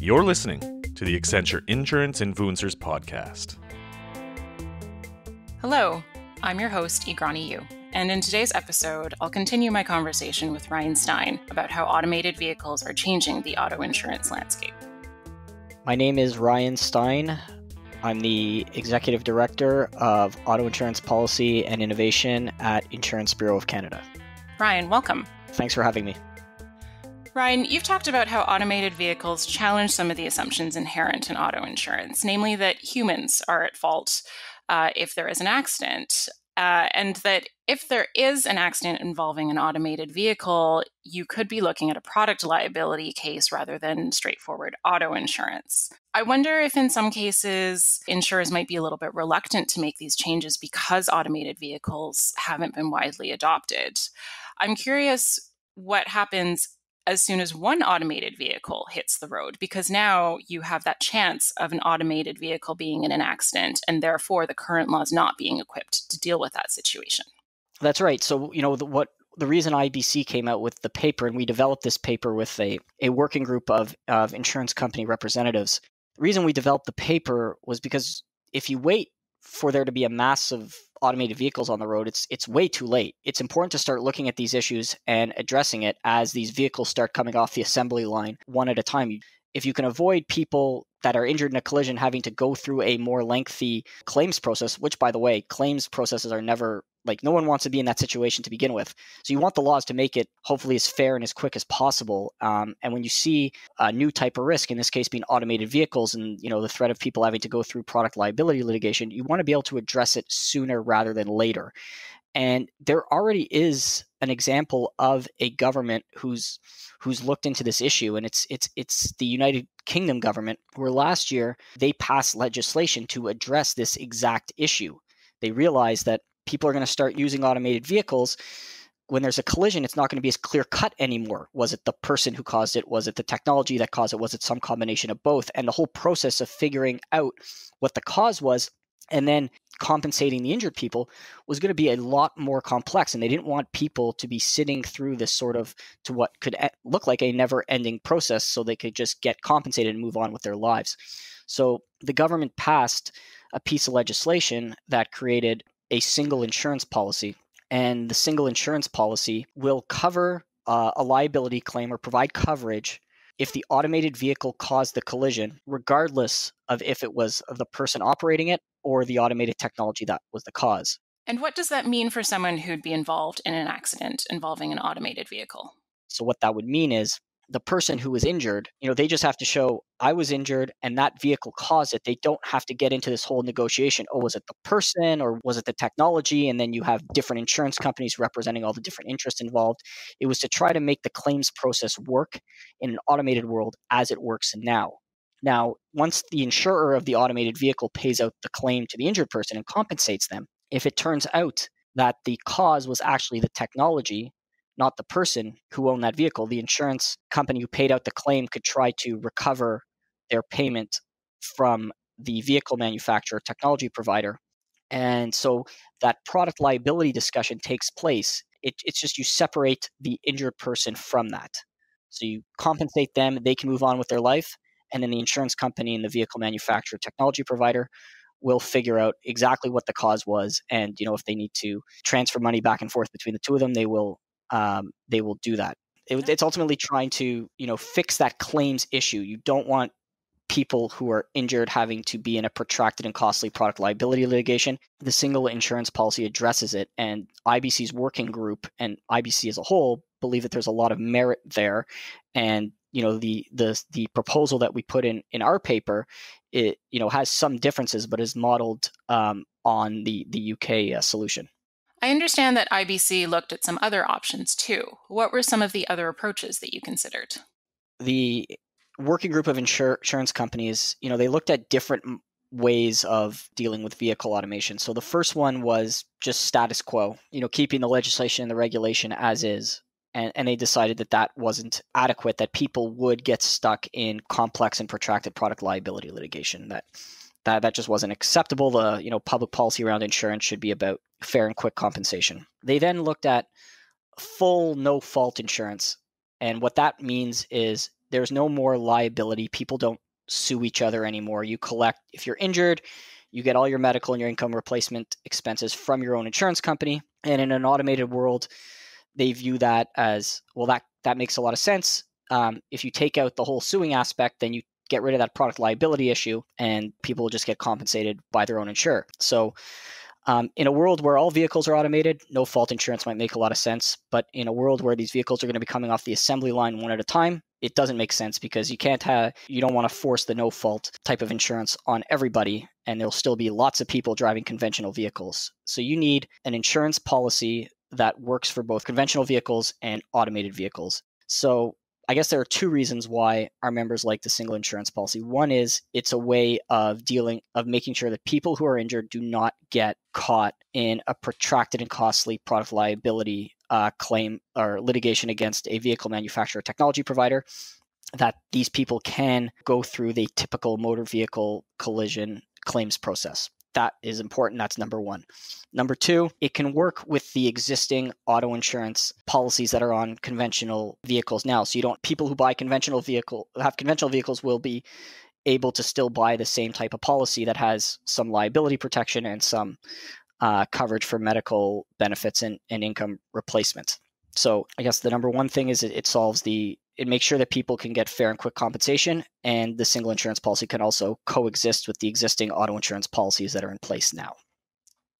You're listening to the Accenture Insurance Influencers podcast. Hello, I'm your host, Igrani Yu. And in today's episode, I'll continue my conversation with Ryan Stein about how automated vehicles are changing the auto insurance landscape. My name is Ryan Stein. I'm the Executive Director of Auto Insurance Policy and Innovation at Insurance Bureau of Canada. Ryan, welcome. Thanks for having me. Ryan, you've talked about how automated vehicles challenge some of the assumptions inherent in auto insurance, namely that humans are at fault uh, if there is an accident. Uh, and that if there is an accident involving an automated vehicle, you could be looking at a product liability case rather than straightforward auto insurance. I wonder if, in some cases, insurers might be a little bit reluctant to make these changes because automated vehicles haven't been widely adopted. I'm curious what happens as soon as one automated vehicle hits the road because now you have that chance of an automated vehicle being in an accident and therefore the current law is not being equipped to deal with that situation. That's right. So, you know, the, what the reason IBC came out with the paper and we developed this paper with a, a working group of, of insurance company representatives. The reason we developed the paper was because if you wait for there to be a massive automated vehicles on the road, it's it's way too late. It's important to start looking at these issues and addressing it as these vehicles start coming off the assembly line one at a time. If you can avoid people that are injured in a collision having to go through a more lengthy claims process, which by the way, claims processes are never like no one wants to be in that situation to begin with. So you want the laws to make it hopefully as fair and as quick as possible. Um, and when you see a new type of risk, in this case being automated vehicles, and you know the threat of people having to go through product liability litigation, you want to be able to address it sooner rather than later. And there already is an example of a government who's who's looked into this issue, and it's it's it's the United Kingdom government, where last year they passed legislation to address this exact issue. They realized that people are going to start using automated vehicles when there's a collision, it's not going to be as clear cut anymore. Was it the person who caused it? Was it the technology that caused it? Was it some combination of both? And the whole process of figuring out what the cause was and then compensating the injured people was going to be a lot more complex. And they didn't want people to be sitting through this sort of to what could look like a never ending process so they could just get compensated and move on with their lives. So the government passed a piece of legislation that created a single insurance policy. And the single insurance policy will cover uh, a liability claim or provide coverage if the automated vehicle caused the collision, regardless of if it was the person operating it or the automated technology that was the cause. And what does that mean for someone who'd be involved in an accident involving an automated vehicle? So, what that would mean is the person who was injured, you know, they just have to show I was injured and that vehicle caused it. They don't have to get into this whole negotiation. Oh, was it the person or was it the technology? And then you have different insurance companies representing all the different interests involved. It was to try to make the claims process work in an automated world as it works now. Now, once the insurer of the automated vehicle pays out the claim to the injured person and compensates them, if it turns out that the cause was actually the technology not the person who owned that vehicle. The insurance company who paid out the claim could try to recover their payment from the vehicle manufacturer, technology provider. And so that product liability discussion takes place. It, it's just you separate the injured person from that. So you compensate them, they can move on with their life, and then the insurance company and the vehicle manufacturer, technology provider will figure out exactly what the cause was and you know if they need to transfer money back and forth between the two of them they will um, they will do that. It, it's ultimately trying to you know fix that claims issue. You don't want people who are injured having to be in a protracted and costly product liability litigation. The single insurance policy addresses it, and IBC's working group and IBC as a whole believe that there's a lot of merit there. And you know the the the proposal that we put in in our paper, it you know has some differences, but is modeled um, on the the UK uh, solution. I understand that IBC looked at some other options too. What were some of the other approaches that you considered? The working group of insur- insurance companies, you know, they looked at different ways of dealing with vehicle automation. So the first one was just status quo, you know, keeping the legislation and the regulation as is. And, and they decided that that wasn't adequate, that people would get stuck in complex and protracted product liability litigation, that that that just wasn't acceptable. The you know public policy around insurance should be about fair and quick compensation. They then looked at full no fault insurance, And what that means is there's no more liability. People don't sue each other anymore. You collect, if you're injured, you get all your medical and your income replacement expenses from your own insurance company. And in an automated world, they view that as well, that, that makes a lot of sense. Um, if you take out the whole suing aspect, then you get rid of that product liability issue and people will just get compensated by their own insurer. So um, in a world where all vehicles are automated, no fault insurance might make a lot of sense. But in a world where these vehicles are going to be coming off the assembly line one at a time, it doesn't make sense because you can't have, you don't want to force the no fault type of insurance on everybody. And there'll still be lots of people driving conventional vehicles. So you need an insurance policy that works for both conventional vehicles and automated vehicles. So I guess there are two reasons why our members like the single insurance policy. One is it's a way of dealing, of making sure that people who are injured do not get caught in a protracted and costly product liability uh, claim or litigation against a vehicle manufacturer or technology provider. That these people can go through the typical motor vehicle collision claims process. That is important. That's number one. Number two, it can work with the existing auto insurance policies that are on conventional vehicles now. So you don't people who buy conventional vehicle have conventional vehicles will be able to still buy the same type of policy that has some liability protection and some uh, coverage for medical benefits and, and income replacement. So I guess the number one thing is it, it solves the it makes sure that people can get fair and quick compensation, and the single insurance policy can also coexist with the existing auto insurance policies that are in place now.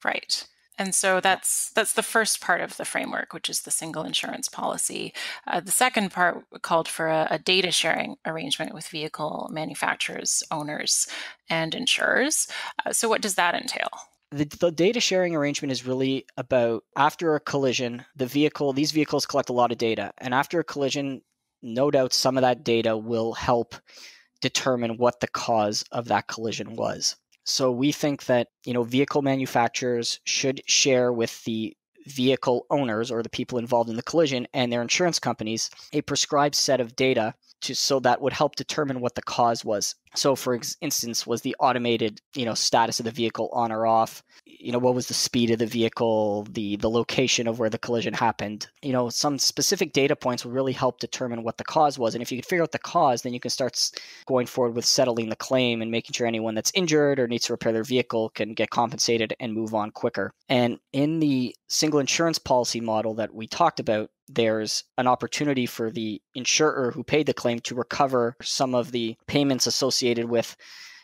Right. And so that's that's the first part of the framework, which is the single insurance policy. Uh, the second part called for a, a, data sharing arrangement with vehicle manufacturers, owners, and insurers. Uh, so, what does that entail? The, the, data sharing arrangement is really about after a collision, the vehicle, these vehicles collect a lot of data. And after a collision, no doubt some of that data will help determine what the cause of that collision was. So we think that, you know, vehicle manufacturers should share with the vehicle owners or the people involved in the collision and their insurance companies a prescribed set of data to so that would help determine what the cause was. So, for instance, was the automated, you know, status of the vehicle on or off? You know, what was the speed of the vehicle, the the location of where the collision happened? You know, some specific data points will really help determine what the cause was. And if you can figure out the cause, then you can start going forward with settling the claim and making sure anyone that's injured or needs to repair their vehicle can get compensated and move on quicker. And in the single insurance policy model that we talked about, there's an opportunity for the insurer who paid the claim to recover some of the payments associated with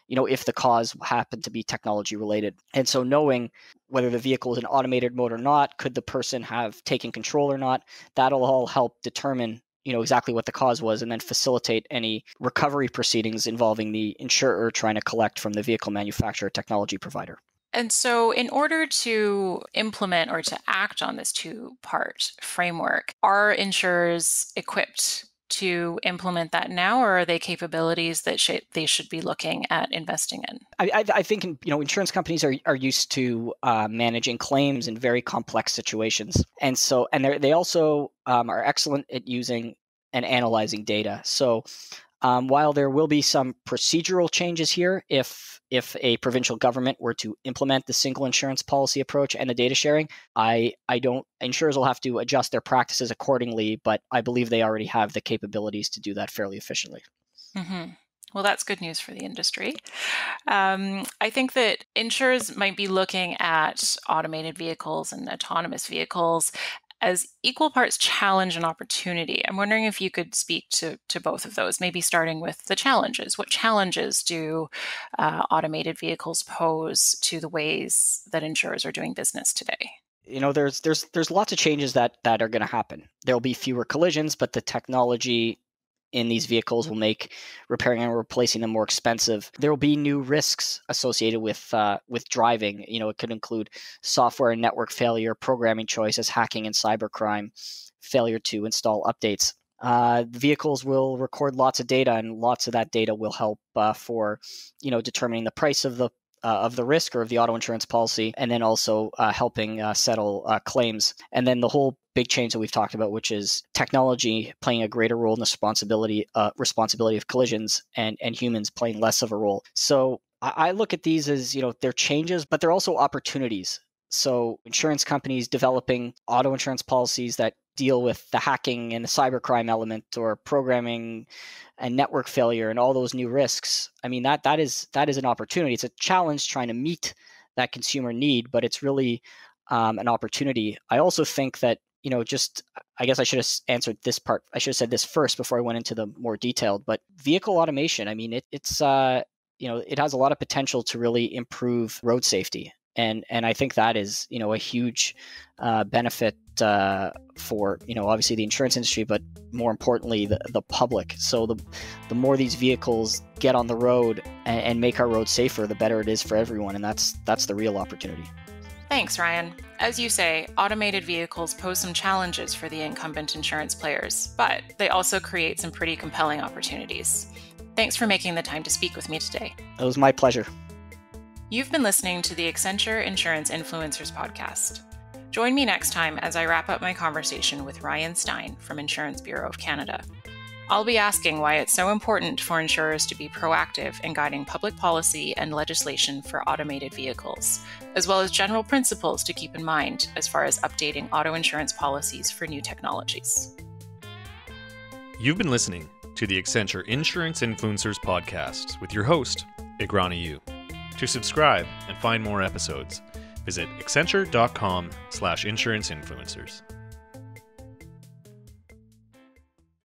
you know if the cause happened to be technology related. And so knowing whether the vehicle is an automated mode or not could the person have taken control or not that'll all help determine you know exactly what the cause was and then facilitate any recovery proceedings involving the insurer trying to collect from the vehicle manufacturer technology provider and so, in order to implement or to act on this two part framework, are insurers equipped to implement that now, or are they capabilities that sh- they should be looking at investing in? I, I, think you know insurance companies are, are used to uh, managing claims in very complex situations, and so and they they also um, are excellent at using and analyzing data. So um, while there will be some procedural changes here, if if a provincial government were to implement the single insurance policy approach and the data sharing, I I don't insurers will have to adjust their practices accordingly. But I believe they already have the capabilities to do that fairly efficiently. Mm-hmm. Well, that's good news for the industry. Um, I think that insurers might be looking at automated vehicles and autonomous vehicles as equal parts challenge and opportunity. I'm wondering if you could speak to, to both of those, maybe starting with the challenges. What challenges do uh, automated vehicles pose to the ways that insurers are doing business today? You know, there's there's there's lots of changes that that are going to happen. There'll be fewer collisions, but the technology in these vehicles will make repairing and replacing them more expensive. There will be new risks associated with uh, with driving. You know, it could include software and network failure, programming choices, hacking and cybercrime, failure to install updates. Uh, vehicles will record lots of data, and lots of that data will help uh, for you know determining the price of the uh, of the risk or of the auto insurance policy, and then also uh, helping uh, settle uh, claims. And then the whole big change that we've talked about, which is technology playing a greater role in the responsibility uh, responsibility of collisions, and and humans playing less of a role. So I, I look at these as you know they're changes, but they're also opportunities. So insurance companies developing auto insurance policies that deal with the hacking and the cybercrime element or programming and network failure and all those new risks i mean that that is that is an opportunity. It's a challenge trying to meet that consumer need but it's really um, an opportunity. I also think that you know just i guess i should have answered this part i should have said this first before i went into the more detailed but vehicle automation i mean it, it's uh, you know it has a lot of potential to really improve road safety and and I think that is you know a huge uh, benefit uh, for you know obviously the insurance industry, but more importantly the, the public. So the the more these vehicles get on the road and, and make our roads safer, the better it is for everyone, and that's that's the real opportunity. Thanks, Ryan. As you say, automated vehicles pose some challenges for the incumbent insurance players, but they also create some pretty compelling opportunities. Thanks for making the time to speak with me today. It was my pleasure. You've been listening to the Accenture Insurance Influencers podcast. Join me next time as I wrap up my conversation with Ryan Stein from Insurance Bureau of Canada. I'll be asking why it's so important for insurers to be proactive in guiding public policy and legislation for automated vehicles, as well as general principles to keep in mind as far as updating auto insurance policies for new technologies. You've been listening to the Accenture Insurance Influencers podcast with your host, Igrani Yu. To subscribe and find more episodes, visit accenture.com slash insurance influencers.